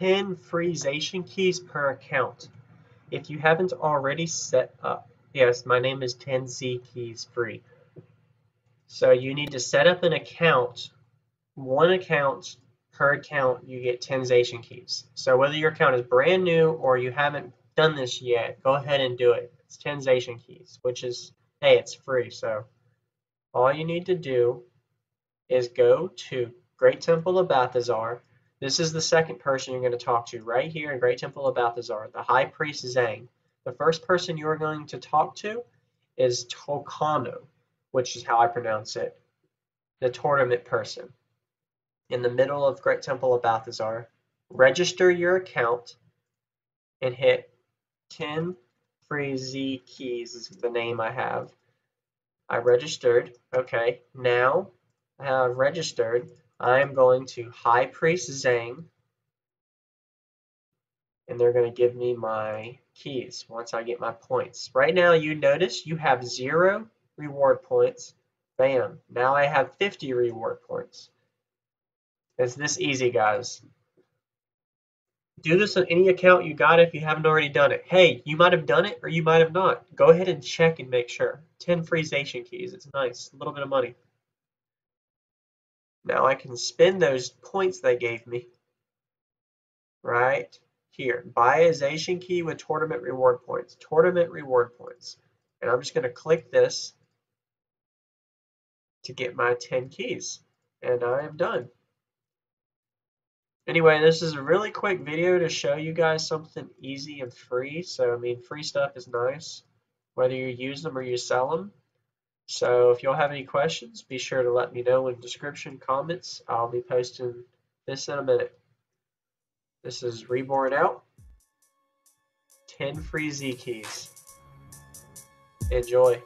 10 free Zaishen keys per account. If you haven't already set up, yes, my name is 10Z keys free. So you need to set up an account, one account per account, you get 10 Zaishen keys. So whether your account is brand new or you haven't done this yet, go ahead and do it. It's 10 Zaishen keys, which is, hey, it's free. So all you need to do is go to Great Temple of Balthazar. This is the second person you're going to talk to right here in Great Temple of Balthazar, the High Priest Zhang. The first person you are going to talk to is Tolkano, which is how I pronounce it, the tournament person. In the middle of Great Temple of Balthazar, register your account and hit 10 free Z keys is the name I have. I registered. Okay, now I have registered. I'm going to High Priest Zhang, and they're going to give me my keys once I get my points. Right now, you notice you have zero reward points. Bam. Now I have 50 reward points. It's this easy, guys. Do this on any account you got if you haven't already done it. Hey, you might have done it or you might have not. Go ahead and check and make sure. 10 free Zaishen keys. It's nice. A little bit of money. Now I can spend those points they gave me right here. Buy a Zaishen key with tournament reward points. Tournament reward points. And I'm just going to click this to get my 10 keys. And I am done. Anyway, this is a really quick video to show you guys something easy and free. So, I mean, free stuff is nice, whether you use them or you sell them. So if y'all have any questions, be sure to let me know in description comments. I'll be posting this in a minute. This is Reborn out. 10 free Z keys. Enjoy.